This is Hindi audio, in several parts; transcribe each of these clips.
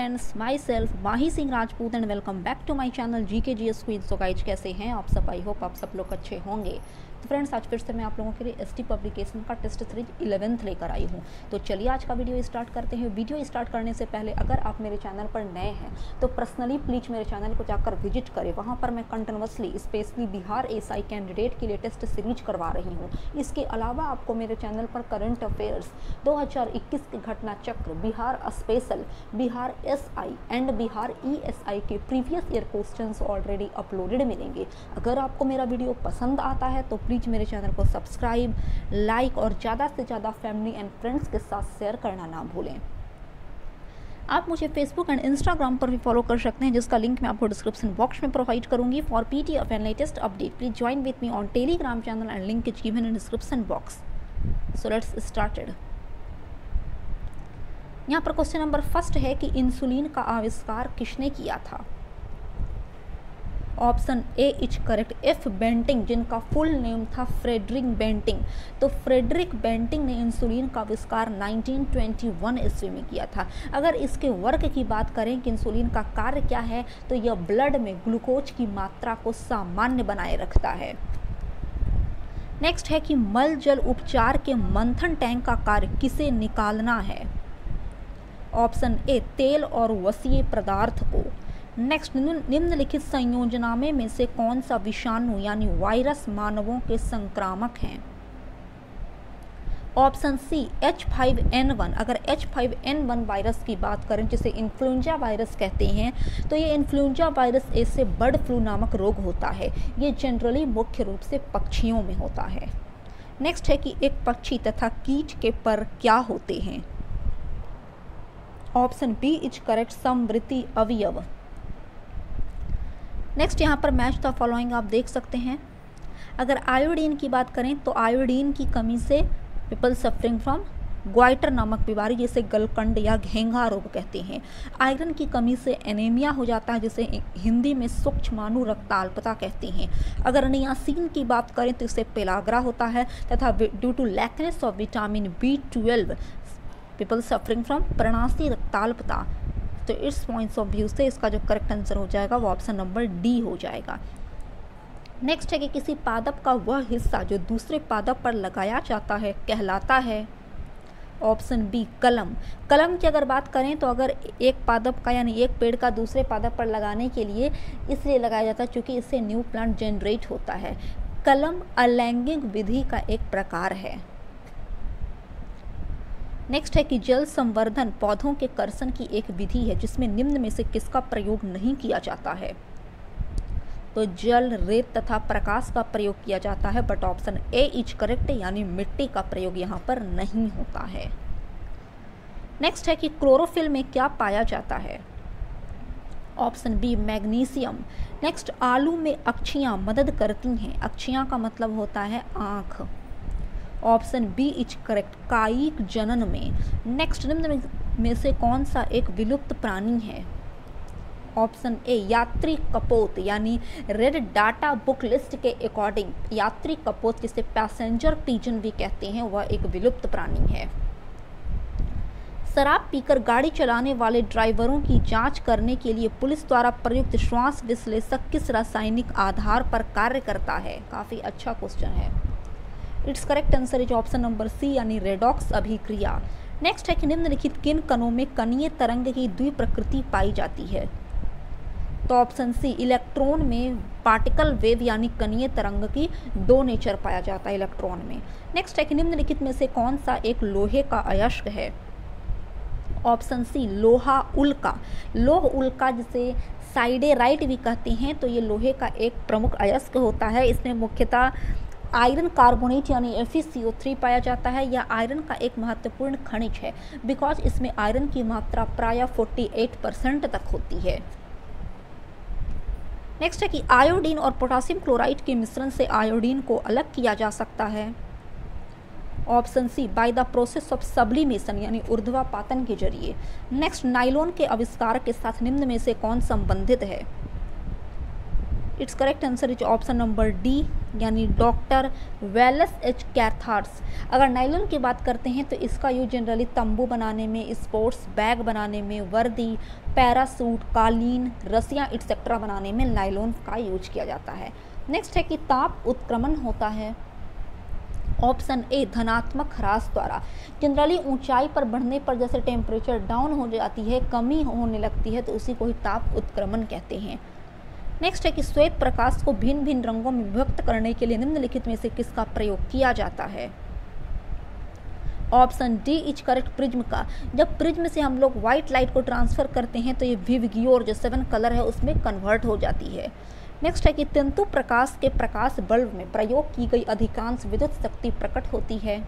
Friends myself Mahi Singh Rajput and welcome back to my channel G K G S queen सो कैसे हैं? आप सब आई होप आप सब लोग अच्छे होंगे। तो फ्रेंड्स आज फिर से मैं आप लोगों के लिए एस टी पब्लिकेशन का टेस्ट सीरीज़ इलेवेंथ लेकर आई हूँ। तो चलिए आज का वीडियो स्टार्ट करते हैं। वीडियो स्टार्ट करने से पहले अगर आप मेरे चैनल पर नए हैं तो पर्सनली प्लीज़ मेरे चैनल को जाकर विज़िट करें। वहाँ पर मैं continuously specially Bihar SI candidate के लिए टेस्ट सीरीज़ करवा रही हूँ। इसके अलावा आपको मेरे चैनल पर करंट अफेयर्स दो हज़ार इक्कीस के घटना चक्र, Bihar special Bihar SI and Bihar ESI के previous year question already uploaded मिलेंगे। अगर आपको मेरा वीडियो पसंद आता है तो प्लीज़ मेरे चैनल को सब्सक्राइब, लाइक और ज़्यादा से ज़्यादा फैमिली एंड फ्रेंड्स के साथ शेयर करना ना भूलें। आप मुझे फेसबुक एंड इंस्टाग्राम पर भी फॉलो कर सकते हैं, जिसका लिंक मैं आपको डिस्क्रिप्शन बॉक्स में प्रोवाइड करूँगी। For P T F and latest update please join with me on Telegram channel and link is given in description box so let's started यहाँ पर क्वेश्चन नंबर फ़र्स्ट है कि इंसुलिन का आविष्कार किसने किया था? Option A is correct. F Banting जिनका फुल नेम था फ्रेडरिक बेंटिंग तो फ्रेडरिक बेंटिंग ने इंसुलिन का आविष्कार 1921 ईस्वी में किया था। अगर इसके वर्क की बात करें कि इंसुलिन का कार्य क्या है तो यह ब्लड में ग्लूकोज की मात्रा को सामान्य बनाए रखता है। नेक्स्ट है कि मल जल उपचार के मंथन टैंक का कार्य किसे निकालना है? ऑप्शन ए तेल और वसीय पदार्थ को नेक्स्ट निम्नलिखित संयोजनामे में में से कौन सा विषाणु यानी वायरस मानवों के संक्रामक हैं? Option C H five N one अगर H five N one virus की बात करें, जिसे इन्फ्लुएंजा वायरस कहते हैं तो ये इन्फ्लुएंजा वायरस ऐसे बर्ड फ्लू नामक रोग होता है। ये जनरली मुख्य रूप से पक्षियों में होता है। नेक्स्ट है कि एक पक्षी तथा कीट के पर क्या होते हैं? ऑप्शन बी इज़ करेक्ट समृद्धि अवयव। नेक्स्ट यहाँ पर मैच द फॉलोइंग आप देख सकते हैं। अगर आयोडीन की बात करें तो आयोडीन की कमी से पीपल सफरिंग फ्रॉम ग्वाइटर नामक बीमारी, जिसे गलकंड या घेंगा रोग कहते हैं। आयरन की कमी से एनीमिया हो जाता है, जिसे हिंदी में सूक्ष्म सूक्ष्माणु रक्ताल्पता कहते हैं। अगर नियासिन की बात करें तो इसे पेलाग्रा होता है, तथा due to lackness of vitamin B twelve people suffering from प्रणासी रक्ताल्पता। तो इस पॉइंट्स ऑफ़ व्यू से इसका जो करेक्ट आंसर हो जाएगा, वो ऑप्शन नंबर डी हो जाएगा। नेक्स्ट है कि किसी पादप का वह हिस्सा जो दूसरे पादप पर लगाया जाता है, कहलाता है। ऑप्शन बी कलम। कलम की अगर बात करें तो अगर एक पादप का यानी एक पेड़ का दूसरे पादप पर लगाने के लिए इसलिए लगाया जाता है क्योंकि इससे न्यू प्लांट जनरेट होता है। कलम अलैंगिक विधि का एक प्रकार है। नेक्स्ट है कि जल संवर्धन पौधों के कर्षण की एक विधि है, जिसमें निम्न में से किसका प्रयोग नहीं किया जाता है? तो जल, रेत तथा प्रकाश का प्रयोग किया जाता है but option A is correct यानी मिट्टी का प्रयोग यहाँ पर नहीं होता है। नेक्स्ट है कि क्लोरोफिल में क्या पाया जाता है? ऑप्शन बी मैग्नीशियम नेक्स्ट आलू में अक्षियाँ मदद करती हैं। अक्षियाँ का मतलब होता है आँख। ऑप्शन बी इज़ करेक्ट, कायिक जनन में। नेक्स्ट निम्न में से कौन सा एक विलुप्त प्राणी है? ऑप्शन ए, यात्री कपोत, यानी रेड डाटा बुक लिस्ट के अकॉर्डिंग। यात्री कपोत जिसे पैसेंजर पीजन भी कहते हैं, वह एक विलुप्त प्राणी है। शराब पीकर गाड़ी चलाने वाले ड्राइवरों की जाँच करने के लिए पुलिस द्वारा प्रयुक्त श्वास विश्लेषक किस रासायनिक आधार पर कार्य करता है? काफ़ी अच्छा क्वेश्चन है। It's correct answer is option number C यानी रेडॉक्स अभिक्रिया। नेक्स्ट है कि निम्नलिखित किन कणों में कणीय तरंग की द्वि प्रकृति पाई जाती है? तो ऑप्शन सी इलेक्ट्रॉन में पार्टिकल वेव यानी कणीय तरंग की दो नेचर पाया जाता है इलेक्ट्रॉन में। नेक्स्ट है कि निम्नलिखित में से कौन सा एक लोहे का अयस्क है? ऑप्शन सी लोहा उल्का। लोह उल्का जिसे साइडे राइट भी कहते हैं तो ये लोहे का एक प्रमुख अयस्क होता है। इसमें मुख्यतः आयरन कार्बोनेट यानी एफ़ पाया जाता है। यह आयरन का एक महत्वपूर्ण खनिज है बिकॉज़ इसमें आयरन की मात्रा प्राय 48 परसेंट तक होती है। नेक्स्ट है कि आयोडीन और पोटासियम क्लोराइड के मिश्रण से आयोडीन को अलग किया जा सकता है। Option C by the process of sublimation यानी ऊर्ध्वापातन के ज़रिए। नेक्स्ट नाइलोन के आविष्कार के साथ निम्न में से कौन संबंधित है? It's correct answer is option number D यानी डॉक्टर वेलस एच कैथार्स अगर नाइलॉन की बात करते हैं तो इसका यूज़ जनरली तंबू बनाने में स्पोर्ट्स बैग बनाने में, वर्दी पैरासूट कालीन रसियाँ इट्सेट्रा बनाने में नाइलॉन का यूज़ किया जाता है। नेक्स्ट है कि ताप उत्क्रमण होता है। ऑप्शन ए धनात्मक ह्रास द्वारा। जनरली ऊंचाई पर बढ़ने पर जैसे टेम्परेचर डाउन हो जाती है, कमी होने लगती है तो उसी को ही ताप उत्क्रमण कहते हैं। नेक्स्ट है कि श्वेत प्रकाश को भिन्न भिन्न रंगों में विभक्त करने के लिए निम्नलिखित में से किसका प्रयोग किया जाता है? Option D is correct prism का। जब प्रिज्म से हम लोग व्हाइट लाइट को ट्रांसफ़र करते हैं तो ये विवग्योर जो सेवन कलर है, उसमें कन्वर्ट हो जाती है। नेक्स्ट है कि तंतु प्रकाश के प्रकाश बल्ब में प्रयोग की गई अधिकांश विद्युत शक्ति प्रकट होती है।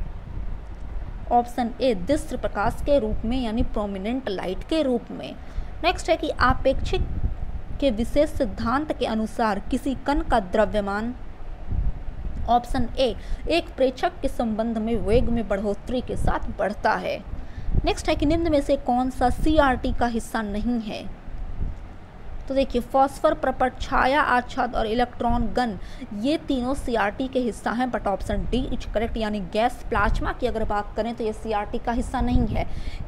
ऑप्शन ए दृश्य प्रकाश के रूप में, यानी प्रोमिनेंट लाइट के रूप में। नेक्स्ट है कि आपेक्षिक के विशेष सिद्धांत के अनुसार किसी कण का द्रव्यमान ऑप्शन ए, एक प्रेक्षक के संबंध में वेग में बढ़ोतरी के साथ बढ़ता है। नेक्स्ट है कि निम्न में से कौन सा सीआरटी का हिस्सा नहीं है? तो देखिए, फॉस्फर, प्रपट छाया, आच्छाद और इलेक्ट्रॉन गन, ये तीनों सीआरटी के हिस्सा हैं but option D is correct यानी गैस प्लाज्मा की अगर बात करें तो ये सीआरटी का हिस्सा नहीं है।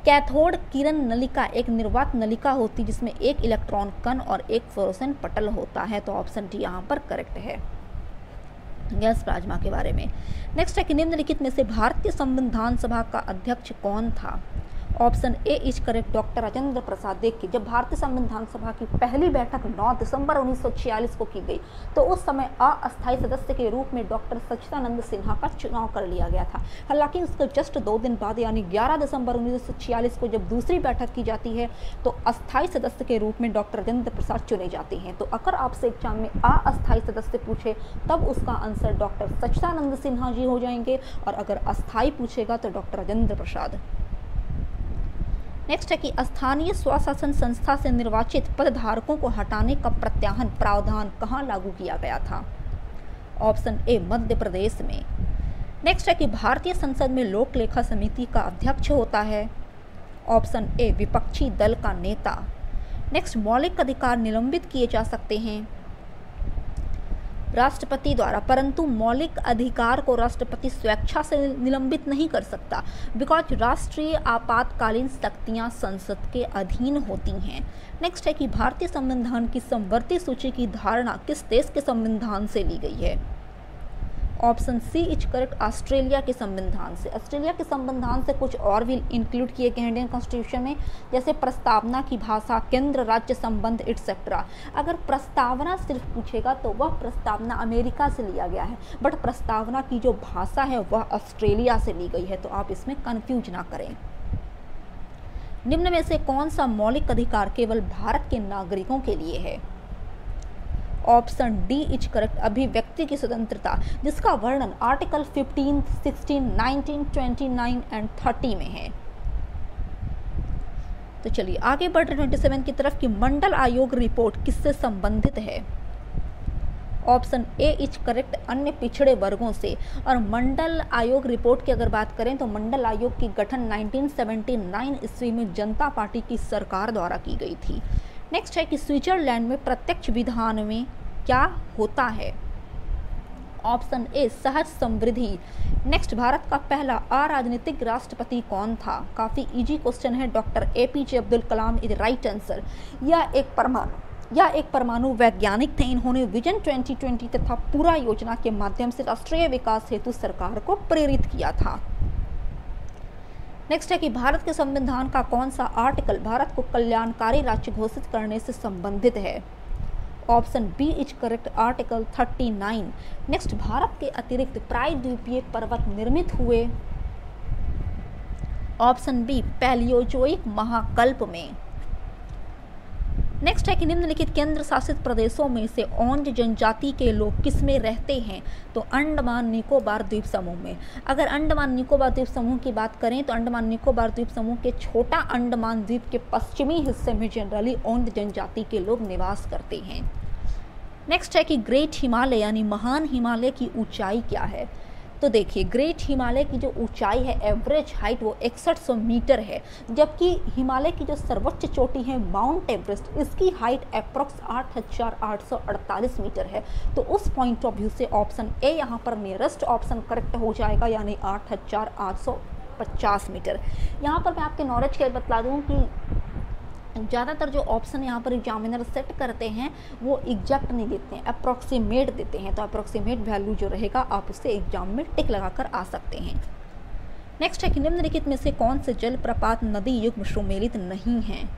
कैथोड किरण नलिका, एक निर्वात नलिका होती जिसमें एक इलेक्ट्रॉन कन और एक फ्लोरोसेन पटल होता है तो ऑप्शन डी यहाँ पर करेक्ट है गैस प्लाज्मा के बारे में। नेक्स्ट है कि निम्नलिखित में से भारतीय संविधान सभा का अध्यक्ष कौन था? Option A is correct, doctor Rajendra Prasad देखिए जब भारतीय संविधान सभा की पहली बैठक 9 दिसंबर 1946 को की गई तो उस समय अस्थायी सदस्य के रूप में डॉक्टर सच्चिदानंद सिन्हा का चुनाव कर लिया गया था। हालाँकि उसके जस्ट दो दिन बाद, यानी 11 दिसंबर 1946 को जब दूसरी बैठक की जाती है तो अस्थायी सदस्य के रूप में डॉक्टर राजेंद्र प्रसाद चुने जाते हैं। तो अगर आपसे एग्ज़ाम में अस्थायी सदस्य पूछे, तब उसका आंसर डॉक्टर सच्चिदानंद सिन्हा जी हो जाएँगे, और अगर अस्थायी पूछेगा तो डॉक्टर राजेंद्र प्रसाद। नेक्स्ट है कि स्थानीय स्वशासन संस्था से निर्वाचित पदधारकों को हटाने का प्रत्याहन प्रावधान कहाँ लागू किया गया था? ऑप्शन ए, मध्य प्रदेश में। नेक्स्ट है कि भारतीय संसद में लोक लेखा समिति का अध्यक्ष होता है। ऑप्शन ए, विपक्षी दल का नेता। नेक्स्ट, मौलिक अधिकार निलंबित किए जा सकते हैं। राष्ट्रपति द्वारा, परंतु मौलिक अधिकार को राष्ट्रपति स्वेच्छा से निलंबित नहीं कर सकता, बिकॉज़ राष्ट्रीय आपातकालीन शक्तियाँ संसद के अधीन होती हैं। नेक्स्ट है कि भारतीय संविधान की संवर्ती सूची की धारणा किस देश के संविधान से ली गई है? Option C, is correct, Australia के संविधान से। ऑस्ट्रेलिया के संविधान से कुछ और भी इंक्लूड किए गए इंडियन कॉन्स्टिट्यूशन में, जैसे प्रस्तावना की भाषा, केंद्र, राज्य संबंध इट्सेट्रा अगर प्रस्तावना सिर्फ़ पूछेगा तो वह प्रस्तावना अमेरिका से लिया गया है। बट प्रस्तावना की जो भाषा है, वह ऑस्ट्रेलिया से ली गई है तो आप इसमें कन्फ्यूज़ ना करें। निम्न में से कौन सा मौलिक अधिकार केवल भारत के नागरिकों के लिए है? ऑप्शन डी इज़ करेक्ट अभिव्यक्ति की स्वतंत्रता जिसका वर्णन आर्टिकल 15, 16, 19, 29 एंड 30 में है। तो चलिए आगे बढ़ रहे ट्वेंटी सेवन की तरफ़ कि मंडल आयोग रिपोर्ट किससे संबंधित है? ऑप्शन ए इज़ करेक्ट अन्य पिछड़े वर्गों से। और मंडल आयोग रिपोर्ट की अगर बात करें तो मंडल आयोग की गठन 1979 ईस्वी में जनता पार्टी की सरकार द्वारा की गई थी। नेक्स्ट है कि स्विट्जरलैंड में प्रत्यक्ष विधान में क्या होता है? ऑप्शन ए सहज समृद्धि। नेक्स्ट भारत का पहला अराजनीतिक राष्ट्रपति कौन था? काफ़ी इजी क्वेश्चन है doctor A P J Abdul Kalam, is right answer. यह एक परमाणु यह एक परमाणु वैज्ञानिक थे, इन्होंने विजन 2020 तथा पूरा योजना के माध्यम से राष्ट्रीय विकास हेतु सरकार को प्रेरित किया था। नेक्स्ट है कि भारत के संविधान का कौन सा आर्टिकल भारत को कल्याणकारी राज्य घोषित करने से संबंधित है? Option B is correct article 39 next Bharat के अतिरिक्त प्रायद्वीपीय पर्वत निर्मित हुए। ऑप्शन बी पैलियोजोइक महाकल्प में। नेक्स्ट है कि निम्नलिखित केंद्र शासित प्रदेशों में से औंज जनजाति के लोग किसमें रहते हैं? तो अंडमान, निकोबार द्वीप समूह में। अगर अंडमान, निकोबार द्वीप समूह की बात करें तो अंडमान, निकोबार द्वीप समूह के छोटा अंडमान द्वीप के पश्चिमी हिस्से में जनरली औंध जनजाति के लोग निवास करते हैं। नेक्स्ट है कि ग्रेट हिमालय यानी महान हिमालय की ऊंचाई क्या है? तो देखिए ग्रेट हिमालय की जो ऊंचाई है एवरेज हाइट वो इकसठ मीटर है जबकि हिमालय की जो सर्वोच्च चोटी है माउंट एवरेस्ट इसकी हाइट अप्रॉक्स 8,848 मीटर है। तो उस पॉइंट ऑफ़ व्यू से ऑप्शन ए यहाँ पर नियरेस्ट ऑप्शन करेक्ट हो जाएगा यानी 8,850 मीटर। यहाँ पर मैं आपके नॉलेज के बता दूँ कि ज़्यादातर जो ऑप्शन यहाँ पर एग्जामिनर सेट करते हैं, वो एग्जैक्ट नहीं देते हैं अप्रॉक्सीमेट देते हैं। तो अप्रॉक्सीमेट वैल्यू जो रहेगा, आप उससे एग्ज़ाम में टिक लगा कर आ सकते हैं। नेक्स्ट है कि निम्नलिखित में से कौन से जलप्रपात नदी युग्म सुमेलित नहीं हैं?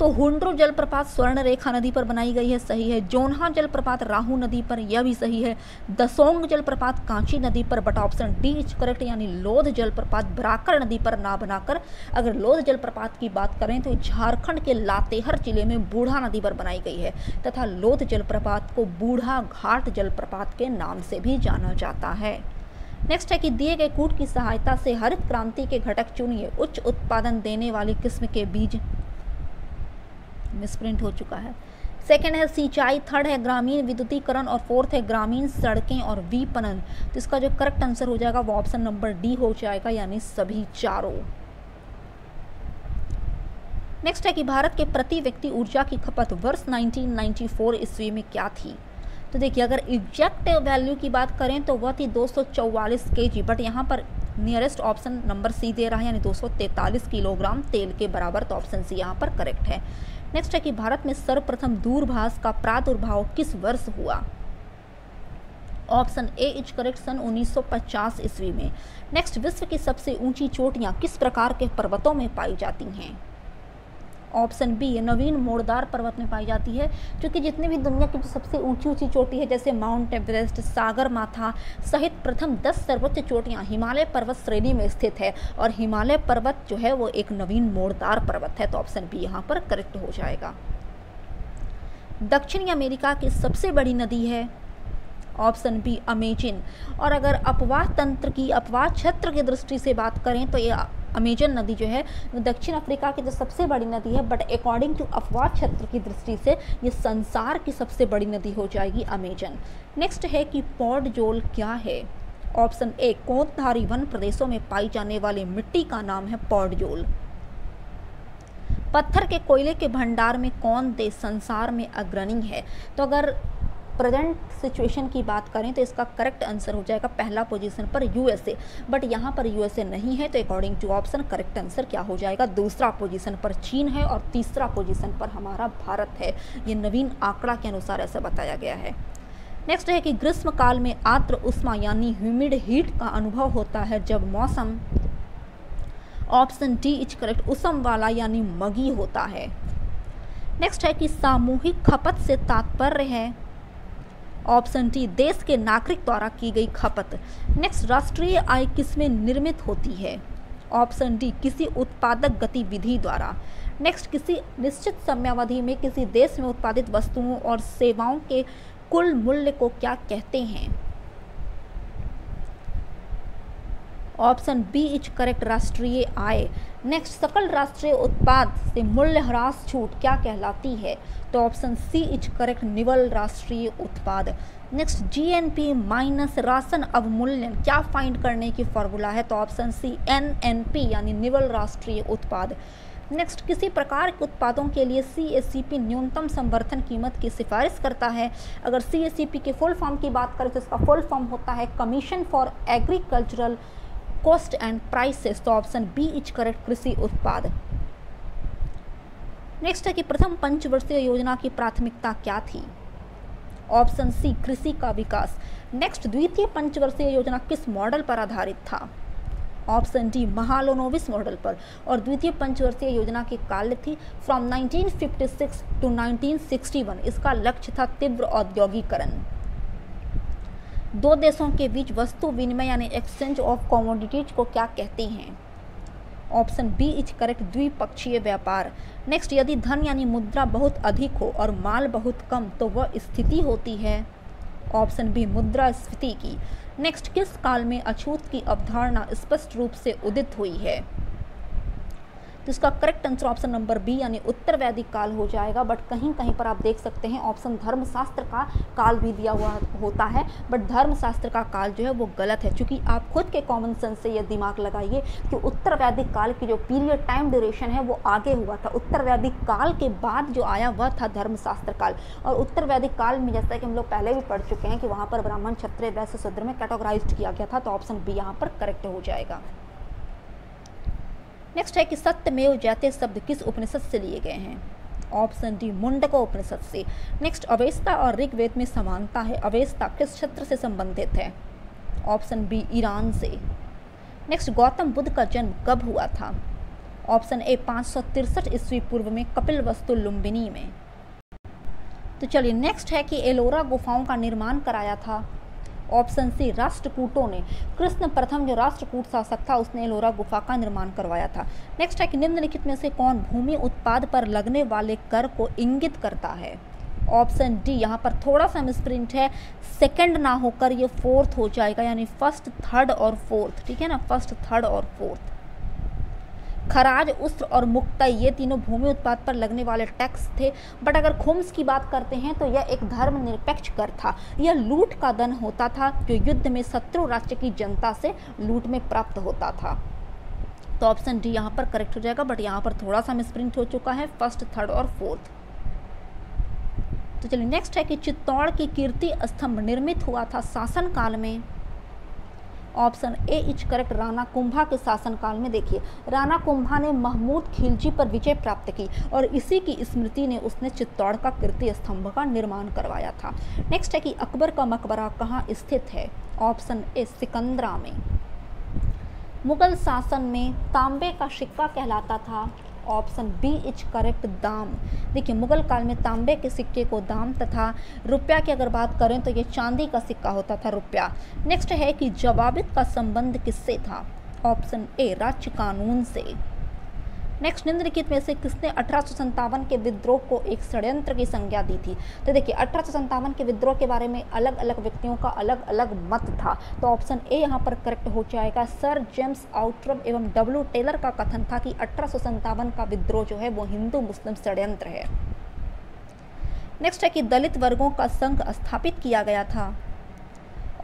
तो हुंड्रो जलप्रपात स्वर्ण रेखा नदी पर बनाई गई है, सही है। जोनहा जलप्रपात राहु नदी पर, यह भी सही है। दसोंग जलप्रपात कांची नदी पर, but option D is correct, यानी लोध जलप्रपात बराकर नदी पर ना बनाकर। अगर लोध जलप्रपात की बात करें तो झारखंड के लातेहर ज़िले में बूढ़ा नदी पर बनाई गई है, तथा लोध जलप्रपात को बूढ़ा घाट जलप्रपात के नाम से भी जाना जाता है। नेक्स्ट है कि दिए गए कूट की सहायता से हरित क्रांति के घटक चुनिए। उच्च उत्पादन देने वाली किस्म के बीज मिसप्रिंट हो चुका है। सेकेंड है, सिंचाई। थर्ड है, ग्रामीण विद्युतीकरण। और फोर्थ है, ग्रामीण सड़कें और विपणन। तो इसका जो करेक्ट आंसर हो जाएगा, वो ऑप्शन नंबर डी हो जाएगा, यानी सभी चारों। नेक्स्ट है कि भारत के प्रति व्यक्ति ऊर्जा की खपत वर्ष 1994 ईस्वी में क्या थी? तो देखिए, अगर एग्जैक्ट वैल्यू की बात करें तो वह थी दो सौ बट यहाँ पर नियरेस्ट ऑप्शन नंबर सी दे रहा है, यानी 243 किलोग्राम तेल के बराबर तो ऑप्शन सी यहाँ पर करेक्ट है। नेक्स्ट है कि भारत में सर्वप्रथम दूरभाष का प्रादुर्भाव किस वर्ष हुआ? ऑप्शन ए इज़ करेक्ट सन 1950 ईस्वी में। नेक्स्ट विश्व की सबसे ऊँची चोटियाँ किस प्रकार के पर्वतों में पाई जाती हैं? ऑप्शन बी, नवीन मोड़दार पर्वत में पाई जाती है क्योंकि जितने भी दुनिया की जो सबसे ऊँची ऊँची चोटी है, जैसे माउंट एवरेस्ट, सागर माथा सहित प्रथम 10 सर्वोच्च चोटियाँ हिमालय पर्वत श्रेणी में स्थित है। और हिमालय पर्वत जो है, वो एक नवीन मोड़दार पर्वत है तो ऑप्शन बी यहाँ पर करेक्ट हो जाएगा। दक्षिणी अमेरिका की सबसे बड़ी नदी है, ऑप्शन बी अमेजिन। और अगर अपवाह तंत्र की, अपवाह क्षेत्र की दृष्टि से बात करें तो ये अमेजन नदी जो है, दक्षिण अफ्रीका की जो सबसे बड़ी नदी है बट अकॉर्डिंग टू अफवाह क्षेत्र की दृष्टि से, ये संसार की सबसे बड़ी नदी हो जाएगी अमेजन। नेक्स्ट है कि पॉडजोल क्या है? ऑप्शन ए कोतधारी वन प्रदेशों में पाई जाने वाली मिट्टी का नाम है पॉडजोल पत्थर के कोयले के भंडार में कौन देश संसार में अग्रणी है? तो अगर प्रेजेंट सिचुएशन की बात करें तो इसका करेक्ट आंसर हो जाएगा पहला पोजीशन पर यूएसए बट यहाँ पर यूएसए नहीं है तो according to option correct answer क्या हो जाएगा? दूसरा पोजीशन पर चीन है और तीसरा पोजीशन पर हमारा भारत है। ये नवीन आंकड़ा के अनुसार ऐसा बताया गया है। नेक्स्ट है कि ग्रीष्म काल में आर्द्र उष्मा यानी ह्यूमिड हीट का अनुभव होता है जब मौसम ऑप्शन डी इज़ करेक्ट उसम वाला यानी मगी होता है। नेक्स्ट है कि सामूहिक खपत से तात्पर्य है। ऑप्शन डी, देश के नागरिक द्वारा की गई खपत। नेक्स्ट, राष्ट्रीय आय किसमें निर्मित होती है? ऑप्शन डी, किसी उत्पादक गतिविधि द्वारा। नेक्स्ट, किसी निश्चित समयावधि में किसी देश में उत्पादित वस्तुओं और सेवाओं के कुल मूल्य को क्या कहते हैं? ऑप्शन बी इज़ करेक्ट राष्ट्रीय आय। नेक्स्ट सकल राष्ट्रीय उत्पाद से मूल्य ह्रास छूट क्या कहलाती है? तो ऑप्शन सी इज़ करेक्ट निवल राष्ट्रीय उत्पाद। नेक्स्ट जीएनपी माइनस राशन अवमूल्यन क्या फाइंड करने की फॉर्मूला है? तो ऑप्शन सी एनएनपी यानी निवल राष्ट्रीय उत्पाद। नेक्स्ट किसी प्रकार के उत्पादों के लिए सी न्यूनतम समर्थन कीमत की सिफारिश करता है? अगर सी के फुल फॉर्म की बात करें तो इसका फुल फॉर्म होता है commission for agricultural cost and prices तो ऑप्शन बी इज़ करेक्ट कृषि उत्पाद। नेक्स्ट है कि प्रथम पंचवर्षीय योजना की प्राथमिकता क्या थी? ऑप्शन सी कृषि का विकास। नेक्स्ट द्वितीय पंचवर्षीय योजना किस मॉडल पर आधारित था? ऑप्शन डी महालोनोविस मॉडल पर। और द्वितीय पंचवर्षीय योजना की काल थी फ्रॉम 1956 टू 1961 इसका लक्ष्य था तीव्र औद्योगिकरण। दो देशों के बीच वस्तु विनिमय यानी एक्सचेंज ऑफ़ कॉमोडिटीज को क्या कहते हैं? ऑप्शन बी इज़ करेक्ट द्विपक्षीय व्यापार। नेक्स्ट यदि धन यानी मुद्रा बहुत अधिक हो और माल बहुत कम तो वह स्थिति होती है। ऑप्शन बी मुद्रा स्फीति की। नेक्स्ट किस काल में अछूत की अवधारणा स्पष्ट रूप से उदित हुई है? तो इसका correct answer option number B यानी उत्तर वैदिक काल हो जाएगा। बट कहीं कहीं पर आप देख सकते हैं ऑप्शन धर्मशास्त्र का काल भी दिया हुआ होता है। बट धर्मशास्त्र का काल जो है, वो गलत है। क्योंकि आप खुद के कॉमन सेंस से यह दिमाग लगाइए कि उत्तर वैदिक काल की जो पीरियड टाइम ड्यूरेशन है, वो आगे हुआ था। उत्तर वैदिक काल के बाद जो आया, वह था धर्मशास्त्र काल। और उत्तर वैदिक काल में जैसा कि हम लोग पहले भी पढ़ चुके हैं कि वहाँ पर ब्राह्मण क्षत्रिय वैश्य शूद्र में कैटेगराइज किया गया था तो ऑप्शन बी यहाँ पर करेक्ट हो जाएगा। नेक्स्ट है कि सत्यमेव जयते शब्द किस उपनिषद से लिए गए हैं? ऑप्शन डी, मुंडक उपनिषद से। नेक्स्ट, अवेस्ता और ऋग्वेद में समानता है। अवेस्ता किस क्षेत्र से संबंधित है? ऑप्शन बी, ईरान से। नेक्स्ट, गौतम बुद्ध का जन्म कब हुआ था? ऑप्शन ए, पाँच सौ तिरसठ ईस्वी पूर्व में कपिल वस्तु लुम्बिनी में। तो चलिए, नेक्स्ट है कि एलोरा गुफाओं का निर्माण कराया था। ऑप्शन सी, राष्ट्रकूटों ने। कृष्ण प्रथम जो राष्ट्रकूट शासक था, उसने एलोरा गुफा का निर्माण करवाया था। नेक्स्ट है कि निम्नलिखित में से कौन भूमि उत्पाद पर लगने वाले कर को इंगित करता है? ऑप्शन डी, यहाँ पर थोड़ा सा मिसप्रिंट है। सेकंड ना होकर ये फोर्थ हो जाएगा, यानी फ़र्स्ट थर्ड और फोर्थ ठीक है ना? फ़र्स्ट थर्ड और फोर्थ खराज उस्त्र और मुक्ता, ये तीनों भूमि उत्पाद पर लगने वाले टैक्स थे। बट अगर खुम्स की बात करते हैं तो यह एक धर्मनिरपेक्ष कर था। यह लूट का धन होता था, जो युद्ध में शत्रु राष्ट्र की जनता से लूट में प्राप्त होता था। तो ऑप्शन डी यहाँ पर करेक्ट हो जाएगा, बट यहाँ पर थोड़ा सा मिसप्रिंट हो चुका है, फ़र्स्ट, थर्ड और फोर्थ। तो चलिए, नेक्स्ट है कि चित्तौड़ की कीर्ति स्तंभ निर्मित हुआ था शासन काल में। Option A, is correct. Rana Kumbha के शासनकाल में देखिए, राणा कुंभा ने महमूद खिलजी पर विजय प्राप्त की और इसी की स्मृति ने उसने चित्तौड़ का कीर्ति स्तंभ का निर्माण करवाया था। नेक्स्ट है कि अकबर का मकबरा कहाँ स्थित है? ऑप्शन ए सिकंदरा में। मुगल शासन में तांबे का सिक्का कहलाता था। ऑप्शन बी इज़ करेक्ट दाम। देखिए, मुगल काल में तांबे के सिक्के को दाम तथा रुपया की अगर बात करें तो ये चांदी का सिक्का होता था रुपया। नेक्स्ट है कि जवाबित का संबंध किससे था? ऑप्शन ए राज्य कानून से। नेक्स्ट, निम्नलिखित में से किसने अठारह के विद्रोह को एक षड्यंत्र की संज्ञा दी थी? तो देखिए, अठारह के विद्रोह के बारे में अलग अलग व्यक्तियों का अलग अलग मत था। तो ऑप्शन ए यहाँ पर करेक्ट हो जाएगा। सर जेम्स आउट्रम एवं डब्ल्यू टेलर का कथन था कि अठारह का विद्रोह जो है वो हिंदू मुस्लिम षड्यंत्र है। नेक्स्ट है कि दलित वर्गों का संघ स्थापित किया गया था।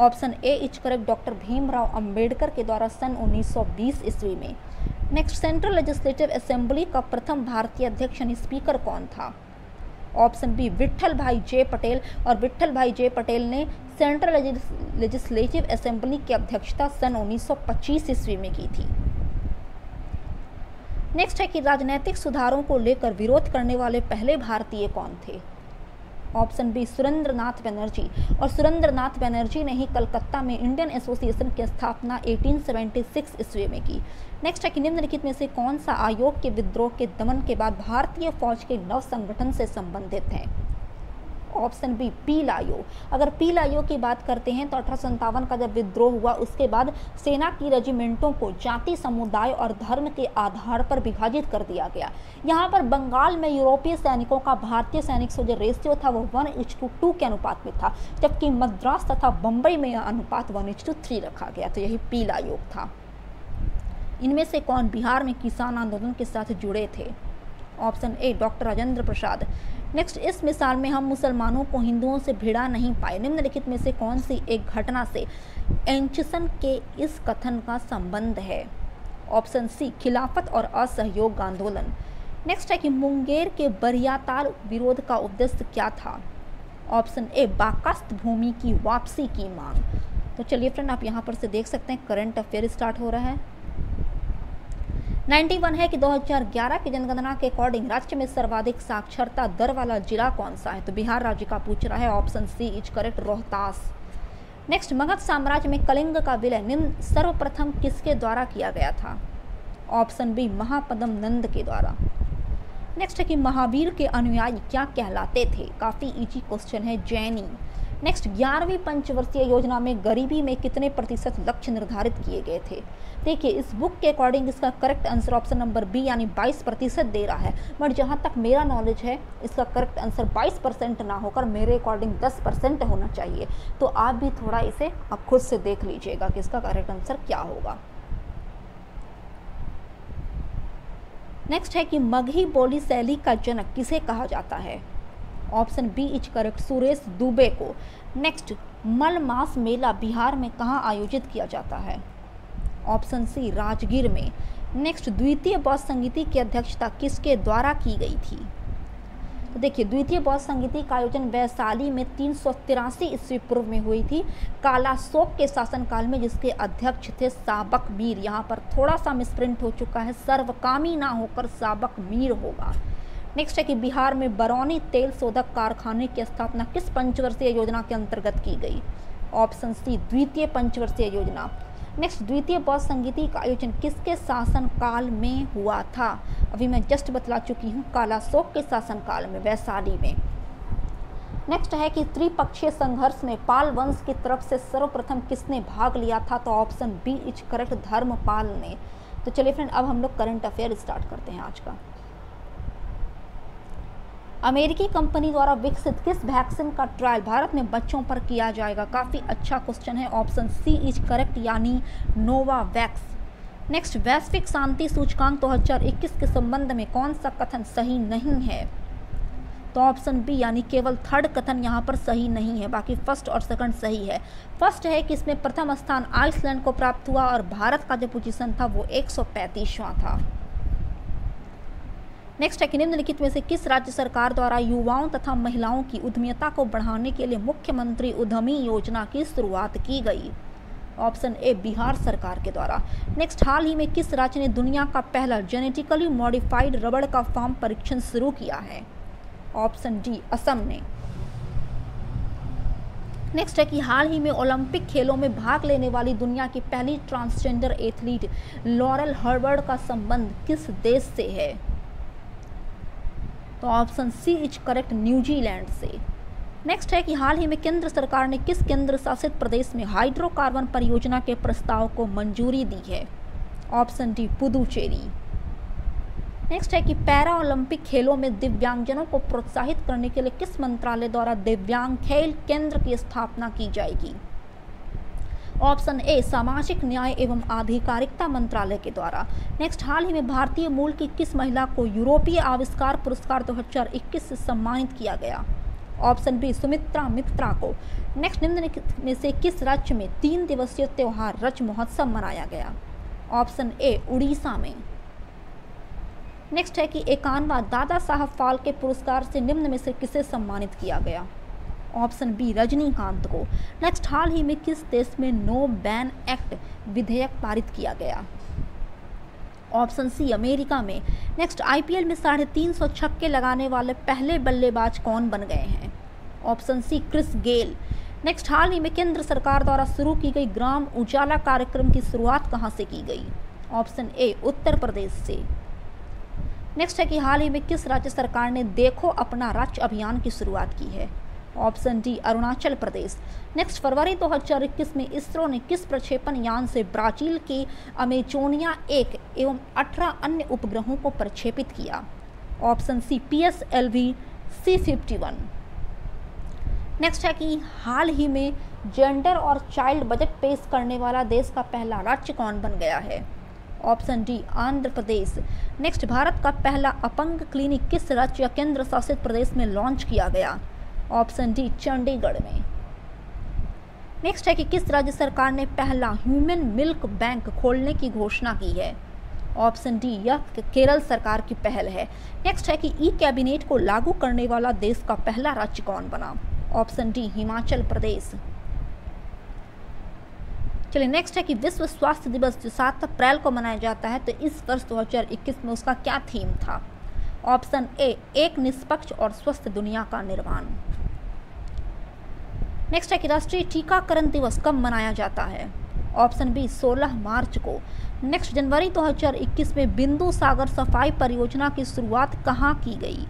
Option A is correct doctor Bhimrao Ambedkar के द्वारा सन 1920 ईस्वी में। नेक्स्ट, सेंट्रल लेजिस्लेटिव असेंबली का प्रथम भारतीय अध्यक्ष यानी स्पीकर कौन था? ऑप्शन बी विट्ठल भाई जे पटेल। और विट्ठल भाई जे पटेल ने सेंट्रल लेजिस्लेटिव असेंबली की अध्यक्षता सन 1925 ईस्वी में की थी। नेक्स्ट है कि राजनीतिक सुधारों को लेकर विरोध करने वाले पहले भारतीय कौन थे? Option B Surendra Nath Banerjee. और सुरेंद्र नाथ बनर्जी ने ही कलकत्ता में इंडियन एसोसिएशन की स्थापना 1876 ईस्वी में की। नेक्स्ट है कि निम्नलिखित में से कौन सा आयोग के विद्रोह के दमन के बाद भारतीय फौज के नव संगठन से संबंधित है? ऑप्शन बी, पील आयोग। अगर पील आयोग की बात करते हैं तो अठारह का जब विद्रोह हुआ, उसके बाद सेना की रेजिमेंटों को जाति, समुदाय और धर्म के आधार पर विभाजित कर दिया गया। यहाँ पर बंगाल में यूरोपीय सैनिकों का, भारतीय सैनिक से जो रेशियो था, वो वन इच टू टू के अनुपात में था, जबकि मद्रास तथा बम्बई में अनुपात वन इच टू थ्री रखा गया तो यही पील आयोग था। इनमें से कौन बिहार में किसान आंदोलन के साथ जुड़े थे? Option A, doctor Rajendra Prasad. Next, इस मिसाल में हम मुसलमानों को हिंदुओं से भिड़ा नहीं पाए। निम्नलिखित में से कौन सी एक घटना से एंचसन के इस कथन का संबंध है? ऑप्शन सी, खिलाफत और असहयोग आंदोलन। नेक्स्ट है कि मुंगेर के बरियाताल विरोध का उद्देश्य क्या था? ऑप्शन ए, बाकास्त भूमि की वापसी की मांग। तो चलिए फ्रेंड, आप यहाँ पर से देख सकते हैं, करंट अफेयर स्टार्ट हो रहा है। 91 है कि 2011 की जनगणना के अकॉर्डिंग राज्य में सर्वाधिक साक्षरता दर वाला जिला कौन सा है? तो बिहार राज्य का पूछ रहा है option C, is correct, Rohtas. Next, Magadh साम्राज्य में कलिंग का विलय निम्न सर्वप्रथम किसके द्वारा किया गया था? ऑप्शन बी, महापदम नंद के द्वारा। नेक्स्ट है कि महावीर के अनुयायी क्या कहलाते थे? काफ़ी इजी क्वेश्चन है, जैनी। नेक्स्ट ग्यारहवीं पंचवर्षीय योजना में गरीबी में कितने प्रतिशत लक्ष्य निर्धारित किए गए थे? देखिए, इस बुक के अकॉर्डिंग इसका correct answer option number B यानी 22 प्रतिशत दे रहा है। बट जहाँ तक मेरा नॉलेज है, इसका करेक्ट आंसर 22 परसेंट ना होकर मेरे अकॉर्डिंग 10 परसेंट होना चाहिए। तो आप भी थोड़ा इसे आप खुद से देख लीजिएगा कि इसका करेक्ट आंसर क्या होगा। नेक्स्ट है कि मगही बोली शैली का जनक किसे कहा जाता है? Option B is correct, Suresh Dubey को। नेक्स्ट, मलमास मेला बिहार में कहाँ आयोजित किया जाता है? ऑप्शन सी, राजगीर में। नेक्स्ट, द्वितीय बौद्ध संगीति की अध्यक्षता किसके द्वारा की गई थी? तो देखिए, द्वितीय बौद्ध संगीति का आयोजन वैशाली में तीन सौ तिरासी ईस्वी पूर्व में हुई थी। कालाशोक के शासनकाल में जिसके अध्यक्ष थे साबक मीर। यहाँ पर थोड़ा सा मिसप्रिंट हो चुका है। सर्वकामी ना होकर साबक मीर होगा। नेक्स्ट है कि बिहार में बरौनी तेल शोधक कारखाने की स्थापना किस पंचवर्षीय योजना के अंतर्गत की गई? ऑप्शन सी, द्वितीय पंचवर्षीय योजना। नेक्स्ट, द्वितीय बौद्ध संगीति का आयोजन किसके शासन काल में हुआ था? अभी मैं जस्ट बतला चुकी हूँ, कालाशोक के शासन काल में, वैशाली में। नेक्स्ट है कि त्रिपक्षीय संघर्ष में पाल वंश की तरफ़ से सर्वप्रथम किसने भाग लिया था? तो option B is correct Dharmpal ने। तो चलिए फ्रेंड अब हम लोग करंट अफेयर स्टार्ट करते हैं आज का। अमेरिकी कंपनी द्वारा विकसित किस वैक्सीन का ट्रायल भारत में बच्चों पर किया जाएगा? काफ़ी अच्छा क्वेश्चन है ऑप्शन सी इज़ करेक्ट यानी नोवा वैक्स नेक्स्ट वैश्विक शांति सूचकांक 2021 के संबंध में कौन सा कथन सही नहीं है? तो ऑप्शन बी यानी केवल थर्ड कथन यहाँ पर सही नहीं है, बाकी फ़र्स्ट और सेकंड सही है। फ़र्स्ट है कि इसमें प्रथम स्थान आइसलैंड को प्राप्त हुआ और भारत का जो पोजीशन था वो एक था। नेक्स्ट है कि निम्नलिखित में से किस राज्य सरकार द्वारा युवाओं तथा महिलाओं की उद्यमिता को बढ़ाने के लिए मुख्यमंत्री उद्यमी योजना की शुरुआत की गई? ऑप्शन ए बिहार सरकार के द्वारा। नेक्स्ट हाल ही में किस राज्य ने दुनिया का पहला जेनेटिकली मॉडिफाइड रबड़ का फार्म परीक्षण शुरू किया है? ऑप्शन डी असम ने नेक्स्ट है कि हाल ही में ओलंपिक खेलों में भाग लेने वाली दुनिया की पहली ट्रांसजेंडर एथलीट लॉरल हर्बर्ड का संबंध किस देश से है? तो option C is correct New Zealand से। नेक्स्ट है कि हाल ही में केंद्र सरकार ने किस केंद्र शासित प्रदेश में हाइड्रोकार्बन परियोजना के प्रस्ताव को मंजूरी दी है? Option D Puducherry. नेक्स्ट है कि पैरा ओलंपिक खेलों में दिव्यांगजनों को प्रोत्साहित करने के लिए किस मंत्रालय द्वारा दिव्यांग खेल केंद्र की स्थापना की जाएगी? ऑप्शन ए, सामाजिक न्याय एवं आधिकारिकता मंत्रालय के द्वारा। नेक्स्ट, हाल ही में भारतीय मूल की किस महिला को यूरोपीय आविष्कार पुरस्कार 2021 से सम्मानित किया गया? ऑप्शन बी, सुमित्रा मित्रा को। नेक्स्ट निम्नलिखित में से किस राज्य में तीन दिवसीय त्यौहार रच महोत्सव मनाया गया? ऑप्शन ए, उड़ीसा में। नेक्स्ट है कि एकानवा दादा साहब फाल्के पुरस्कार से निम्न में से किसे सम्मानित किया गया? ऑप्शन बी, रजनीकांत को। नेक्स्ट, हाल ही में किस देश में नो बैन एक्ट विधेयक पारित किया गया? ऑप्शन सी, अमेरिका में। नेक्स्ट, आईपीएल में साढ़े तीन सौ छक्के लगाने वाले पहले बल्लेबाज कौन बन गए हैं? Option C, Chris Gayle. Next, हाल ही में केंद्र सरकार द्वारा शुरू की गई ग्राम उजाला कार्यक्रम की शुरुआत कहाँ से की गई? ऑप्शन ए, उत्तर प्रदेश से। नेक्स्ट है कि हाल ही में किस राज्य सरकार ने देखो अपना राज्य अभियान की शुरुआत की है? Option D, Arunachal Pradesh. Next, फरवरी 2021 में इसरो ने किस प्रक्षेपण यान से ब्राज़ील के अमेजोनिया एक एवं 18 अन्य उपग्रहों को प्रक्षेपित किया? Option C, P S L V, C fifty one. Next है कि हाल ही में जेंडर और चाइल्ड बजट पेश करने वाला देश का पहला राज्य कौन बन गया है? Option D, Andhra Pradesh. Next, Bharat का पहला अपंग क्लिनिक किस राज्य या केंद्र शासित प्रदेश में लॉन्च किया गया? ऑप्शन डी, चंडीगढ़ में। नेक्स्ट है कि किस राज्य सरकार ने पहला ह्यूमन मिल्क बैंक खोलने की घोषणा की है? ऑप्शन डी, यह केरल सरकार की पहल है। नेक्स्ट है कि ई कैबिनेट को लागू करने वाला देश का पहला राज्य कौन बना? Option D, Himachal Pradesh. चलिए, नेक्स्ट है कि विश्व स्वास्थ्य दिवस जो सात अप्रैल को मनाया जाता है तो इस वर्ष 2021 में उसका क्या थीम था? ऑप्शन ए, एक निष्पक्ष और स्वस्थ दुनिया का निर्माण। नेक्स्ट है कि राष्ट्रीय टीकाकरण दिवस कब मनाया जाता है? ऑप्शन बी 16 मार्च को। नेक्स्ट, जनवरी 2021 में बिंदु सागर सफ़ाई परियोजना की शुरुआत कहाँ की गई?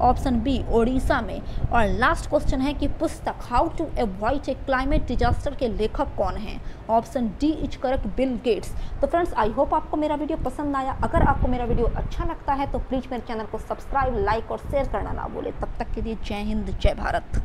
ऑप्शन बी, ओडिशा में। और लास्ट क्वेश्चन है कि पुस्तक how to avoid a climate disaster के लेखक कौन हैं? Option D is correct Bill Gates. तो फ्रेंड्स आई होप आपको मेरा वीडियो पसंद आया। अगर आपको मेरा वीडियो अच्छा लगता है तो प्लीज़ मेरे चैनल को सब्सक्राइब लाइक और शेयर करना ना बोले तब तक के लिए जय हिंद, जय भारत।